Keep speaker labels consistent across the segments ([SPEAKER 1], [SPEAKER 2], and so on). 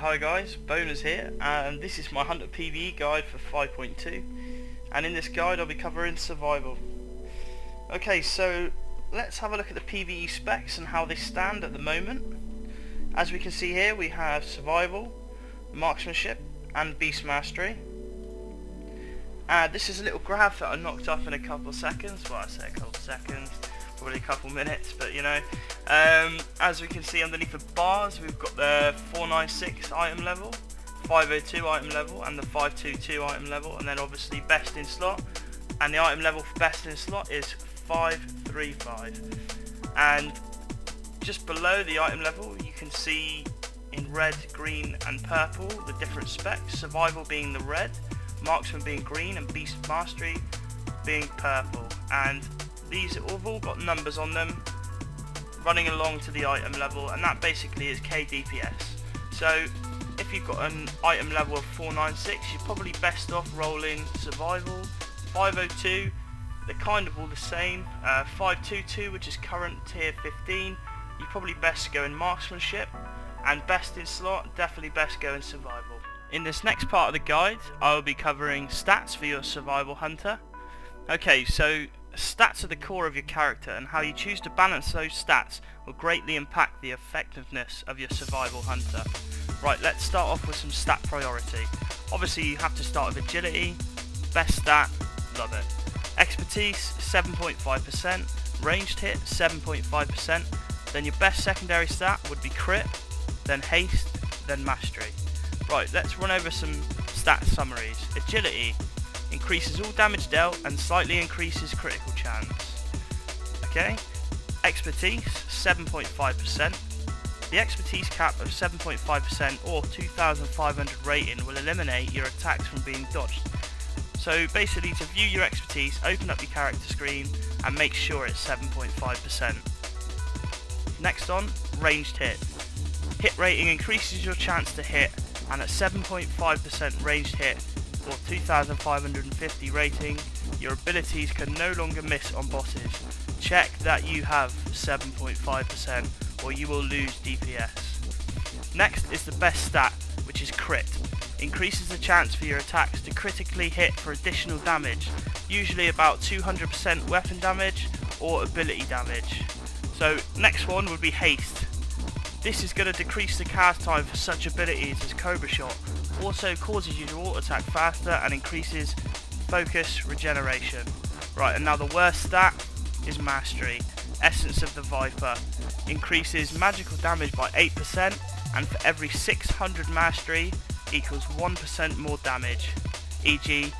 [SPEAKER 1] Hi guys, Boners here, and this is my Hunter PvE guide for 5.2 and in this guide I'll be covering survival. Okay, so let's have a look at the PvE specs and how they stand at the moment. As we can see here we have survival, marksmanship and beast mastery. Uh, this is a little graph that I knocked up in a couple of seconds, well I say a couple of seconds, probably a couple minutes, but you know. Um, as we can see underneath the bars, we've got the 496 item level, 502 item level, and the 522 item level, and then obviously best in slot. And the item level for best in slot is 535. And just below the item level, you can see in red, green, and purple the different specs. Survival being the red, marksman being green, and beast mastery being purple. And these have all got numbers on them running along to the item level and that basically is KDPS. So if you've got an item level of 496 you're probably best off rolling survival, 502 they're kind of all the same, uh, 522 which is current tier 15 you're probably best go in marksmanship and best in slot definitely best go in survival. In this next part of the guide I will be covering stats for your survival hunter. Okay so Stats are the core of your character and how you choose to balance those stats will greatly impact the effectiveness of your survival hunter. Right, let's start off with some stat priority. Obviously you have to start with agility, best stat, love it. Expertise 7.5%, ranged hit 7.5%, then your best secondary stat would be crit, then haste, then mastery. Right, let's run over some stat summaries. Agility increases all damage dealt and slightly increases critical chance. Okay, expertise 7.5%. The expertise cap of 7.5% or 2500 rating will eliminate your attacks from being dodged. So basically to view your expertise, open up your character screen and make sure it's 7.5%. Next on, ranged hit. Hit rating increases your chance to hit and at 7.5% ranged hit, or 2550 rating, your abilities can no longer miss on bosses. Check that you have 7.5% or you will lose DPS. Next is the best stat, which is crit. Increases the chance for your attacks to critically hit for additional damage, usually about 200% weapon damage or ability damage. So next one would be haste. This is going to decrease the cast time for such abilities as Cobra Shot also causes you to auto attack faster and increases focus regeneration. Right, and now the worst stat is Mastery. Essence of the Viper. Increases magical damage by 8% and for every 600 Mastery equals 1% more damage. E.g.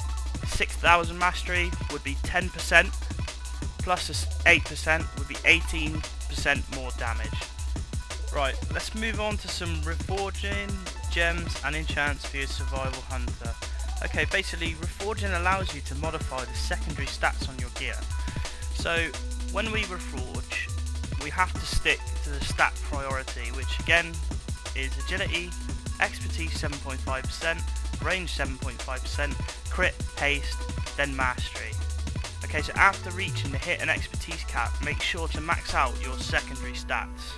[SPEAKER 1] 6000 Mastery would be 10% plus 8% would be 18% more damage. Right, let's move on to some reforging gems and enchants for your survival hunter. Okay, basically reforging allows you to modify the secondary stats on your gear. So when we reforge, we have to stick to the stat priority, which again is agility, expertise 7.5%, range 7.5%, crit, haste, then mastery. Okay, so after reaching the hit and expertise cap, make sure to max out your secondary stats.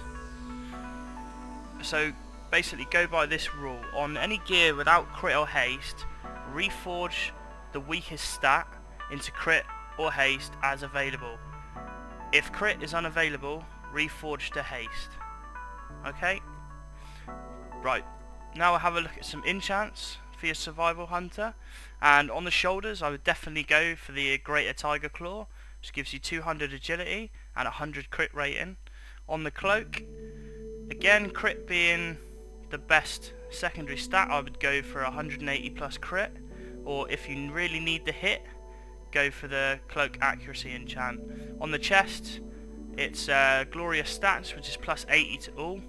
[SPEAKER 1] So basically go by this rule. On any gear without crit or haste, reforge the weakest stat into crit or haste as available. If crit is unavailable, reforge to haste. Okay? Right, now I'll have a look at some enchants for your survival hunter. And on the shoulders, I would definitely go for the Greater Tiger Claw, which gives you 200 agility and 100 crit rating. On the cloak, again, crit being the best secondary stat, I would go for 180 plus crit, or if you really need the hit, go for the cloak accuracy enchant. On the chest, it's uh, glorious stats, which is plus 80 to all.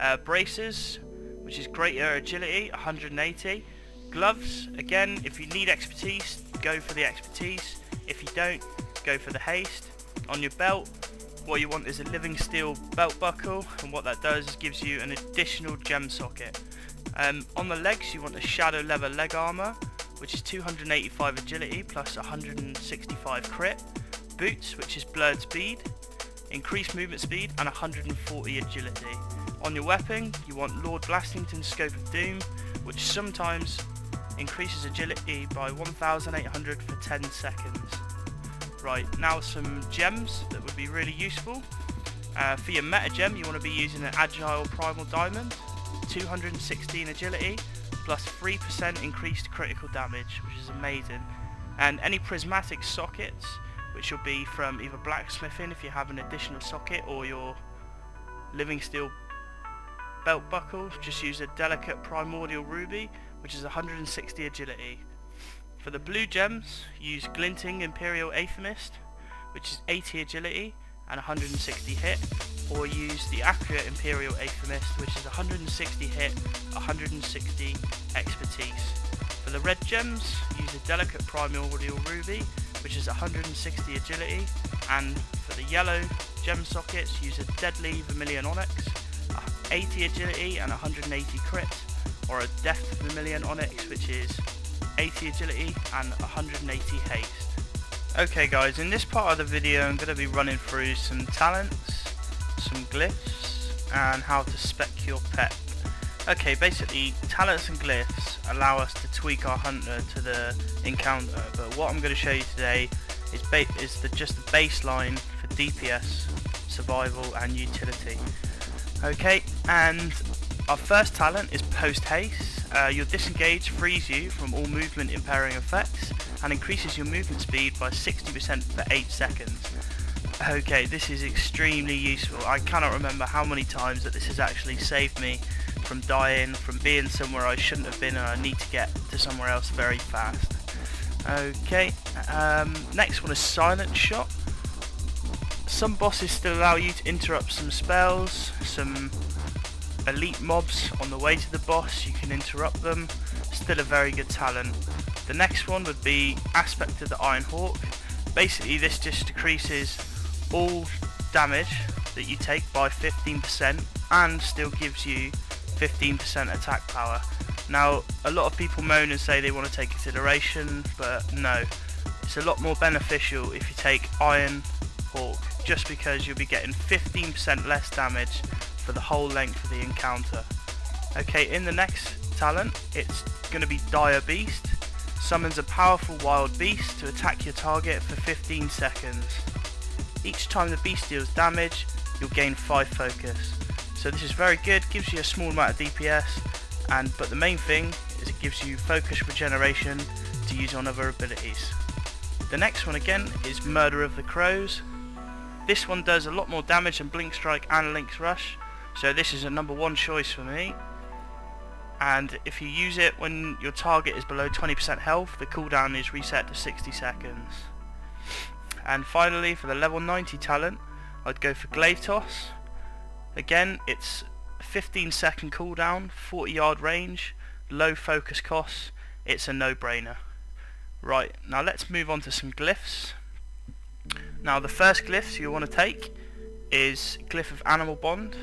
[SPEAKER 1] Uh, braces, which is greater agility, 180. Gloves, again, if you need expertise, go for the expertise. If you don't, go for the haste. On your belt, what you want is a living steel belt buckle and what that does is gives you an additional gem socket. Um, on the legs you want a shadow leather leg armour which is 285 agility plus 165 crit. Boots which is blurred speed, increased movement speed and 140 agility. On your weapon, you want Lord Blastington's Scope of Doom, which sometimes increases agility by 1800 for 10 seconds. Right, now some gems that would be really useful. Uh, for your meta gem, you want to be using an Agile Primal Diamond, 216 agility, plus 3% increased critical damage, which is amazing. And any prismatic sockets, which will be from either blacksmithing if you have an additional socket, or your living steel belt buckle, just use a delicate primordial ruby, which is 160 agility. For the blue gems, use Glinting Imperial Amethyst, which is 80 agility and 160 hit, or use the Accurate Imperial Amethyst, which is 160 hit, 160 expertise. For the red gems, use a Delicate Primordial Ruby, which is 160 agility, and for the yellow gem sockets, use a Deadly Vermilion Onyx, uh, 80 agility and 180 crit, or a Deft Vermilion Onyx, which is 80 agility and 180 haste. Okay guys, in this part of the video I'm going to be running through some talents, some glyphs, and how to spec your pet. Okay, basically talents and glyphs allow us to tweak our hunter to the encounter, but what I'm going to show you today is, is the, just the baseline for DPS, survival and utility. Okay, and our first talent is Post Haste. Uh, your disengage frees you from all movement impairing effects and increases your movement speed by 60% for 8 seconds. Okay, this is extremely useful. I cannot remember how many times that this has actually saved me from dying, from being somewhere I shouldn't have been and I need to get to somewhere else very fast. Okay, um, next one is Silent Shot. Some bosses still allow you to interrupt some spells, some elite mobs on the way to the boss, you can interrupt them, still a very good talent. The next one would be Aspect of the Iron Hawk. Basically this just decreases all damage that you take by 15% and still gives you 15% attack power. Now a lot of people moan and say they want to take consideration but no. It's a lot more beneficial if you take Iron Hawk just because you'll be getting 15% less damage for the whole length of the encounter. Okay, in the next talent, it's going to be Dire Beast. Summons a powerful wild beast to attack your target for 15 seconds. Each time the beast deals damage, you'll gain 5 focus. So this is very good, gives you a small amount of DPS, and but the main thing is it gives you focus regeneration to use on other abilities. The next one again is Murder of the Crows. This one does a lot more damage than Blink Strike and Lynx Rush, so this is a number one choice for me. And if you use it when your target is below 20% health, the cooldown is reset to 60 seconds. And finally, for the level 90 talent, I'd go for Glaive Toss. Again, it's 15 second cooldown, 40 yard range, low focus costs, it's a no-brainer. Right, now let's move on to some glyphs. Now the first glyph you want to take is Glyph of Animal Bond.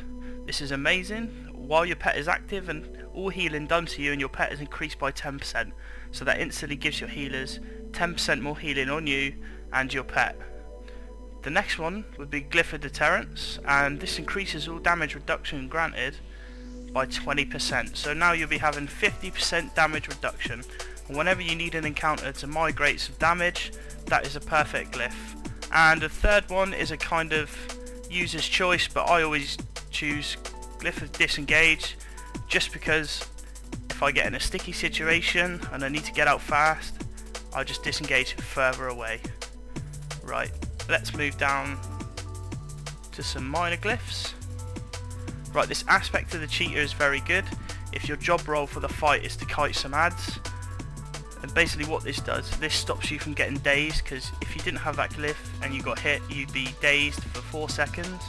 [SPEAKER 1] This is amazing. While your pet is active and all healing done to you and your pet is increased by 10%. So that instantly gives your healers 10% more healing on you and your pet. The next one would be Glyph of Deterrence and this increases all damage reduction granted by 20%. So now you'll be having 50% damage reduction. And whenever you need an encounter to migrate some damage, that is a perfect glyph. And the third one is a kind of user's choice, but I always choose Glyph of Disengage just because if I get in a sticky situation and I need to get out fast, I'll just disengage further away. Right, let's move down to some minor glyphs. Right, this aspect of the cheetah is very good. If your job role for the fight is to kite some adds, and basically what this does, this stops you from getting dazed because if you didn't have that glyph and you got hit, you'd be dazed for 4 seconds.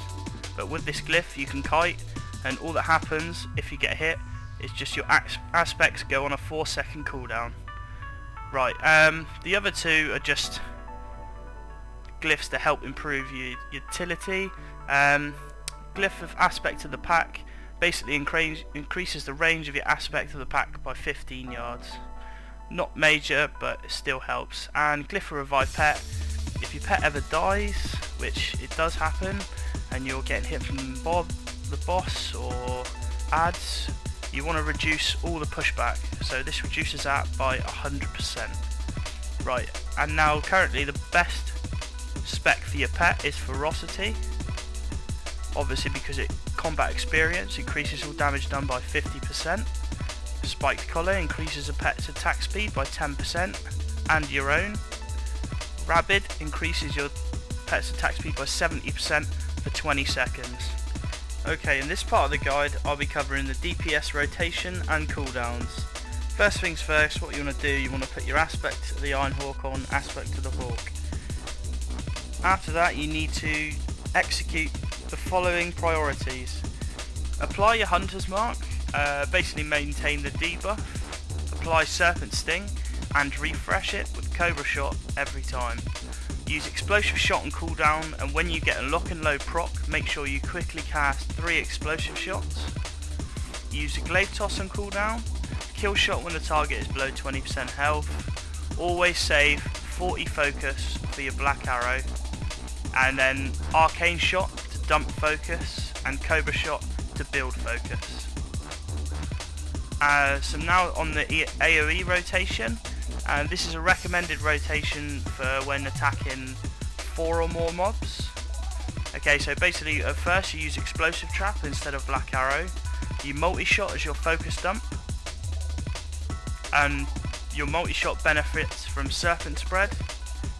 [SPEAKER 1] But with this glyph you can kite and all that happens if you get hit is just your aspects go on a 4 second cooldown. Right, um, the other two are just glyphs to help improve your utility. Um, glyph of aspect of the pack basically increases the range of your aspect of the pack by 15 yards. Not major, but it still helps. And Glyph of Revive Pet, if your pet ever dies, which it does happen, and you're getting hit from Bob, the boss or adds, you want to reduce all the pushback. So this reduces that by 100%. Right, and now currently the best spec for your pet is ferocity. Obviously because it combat experience increases all damage done by 50%. Spiked collar increases a pet's attack speed by 10% and your own. Rabid increases your pet's attack speed by 70% for 20 seconds. Okay, in this part of the guide I'll be covering the DPS rotation and cooldowns. First things first, what you want to do, you want to put your aspect of the Iron Hawk on, aspect of the Hawk. After that you need to execute the following priorities. Apply your Hunter's Mark, uh, basically maintain the debuff, apply Serpent Sting, and refresh it with Cobra Shot every time. Use Explosive Shot and cooldown, and when you get a lock and load proc, make sure you quickly cast 3 Explosive Shots. Use a Glaive Toss and cooldown, kill shot when the target is below 20% health, always save 40 focus for your Black Arrow, and then Arcane Shot to dump focus, and Cobra Shot to build focus. Uh, so now on the AoE rotation, and this is a recommended rotation for when attacking four or more mobs. Okay, so basically at first you use Explosive Trap instead of Black Arrow, you multi-shot as your focus dump, and your multi-shot benefits from Serpent Spread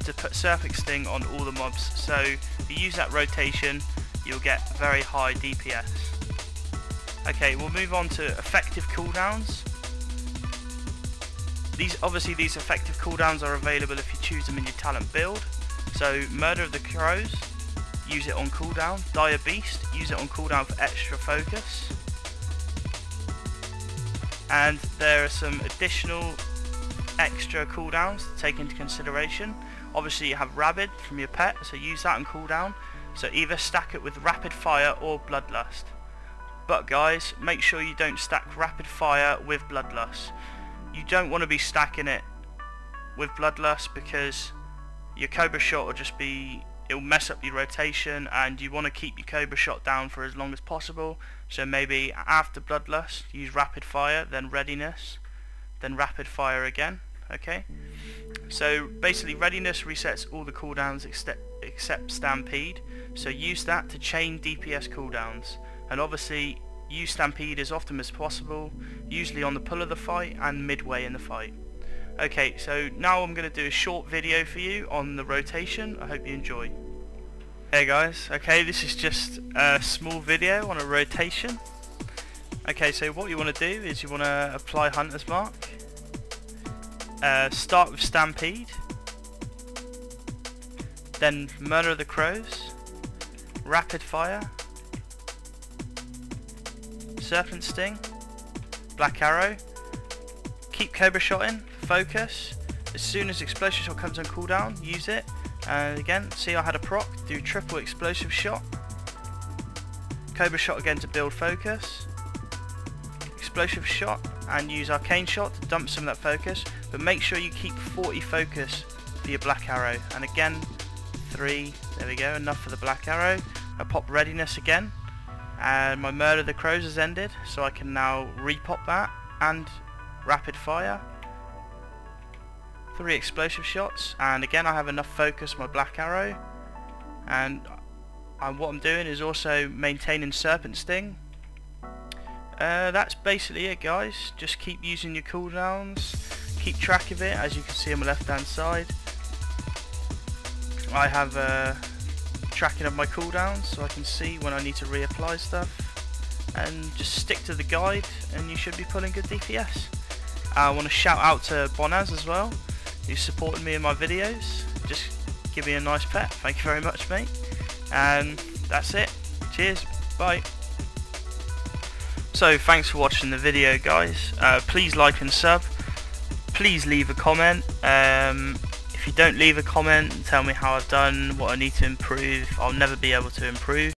[SPEAKER 1] to put Serpent Sting on all the mobs, so if you use that rotation you'll get very high DPS. Okay, we'll move on to effective cooldowns. These obviously these effective cooldowns are available if you choose them in your talent build. So Murder of the Crows, use it on cooldown. Dire Beast, use it on cooldown for extra focus. And there are some additional extra cooldowns to take into consideration. Obviously you have Rabid from your pet, so use that on cooldown. So either stack it with Rapid Fire or Bloodlust. But guys, make sure you don't stack Rapid Fire with Bloodlust. You don't want to be stacking it with Bloodlust because your Cobra Shot will just be, it'll mess up your rotation and you want to keep your Cobra Shot down for as long as possible. So maybe after Bloodlust, use Rapid Fire, then Readiness, then Rapid Fire again, okay? So basically Readiness resets all the cooldowns except, except Stampede, so use that to chain DPS cooldowns and obviously use Stampede as often as possible, usually on the pull of the fight and midway in the fight. Okay, so now I'm going to do a short video for you on the rotation, I hope you enjoy. Hey guys, okay this is just a small video on a rotation. Okay, so what you want to do is you want to apply Hunter's Mark, uh, start with Stampede, then Murder of the Crows, Rapid Fire, Serpent Sting, Black Arrow, keep Cobra Shot in, focus, as soon as Explosive Shot comes on cooldown, use it, and again, see I had a proc, do triple Explosive Shot, Cobra Shot again to build focus, Explosive Shot, and use Arcane Shot to dump some of that focus, but make sure you keep 40 focus for your Black Arrow, and again, 3, there we go, enough for the Black Arrow, I pop Readiness again, and my Murder of the Crows has ended so I can now repop that and rapid fire. Three explosive shots and again I have enough focus my black arrow. And and what I'm doing is also maintaining serpent sting. Uh, that's basically it guys. Just keep using your cooldowns. Keep track of it as you can see on the left hand side. I have uh, tracking of my cooldowns so I can see when I need to reapply stuff. And just stick to the guide and you should be pulling good DPS. I want to shout out to Bonaz as well who's supported me in my videos. Just give me a nice pet. Thank you very much mate. And that's it. Cheers. Bye. So thanks for watching the video guys. Uh, please like and sub. Please leave a comment. Um, if you don't leave a comment tell me how I've done, what I need to improve, I'll never be able to improve.